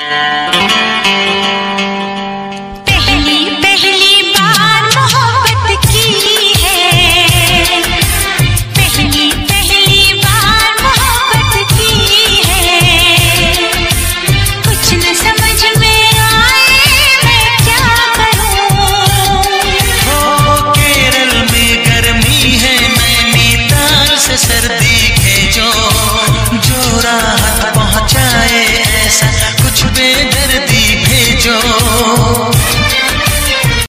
Música Oh.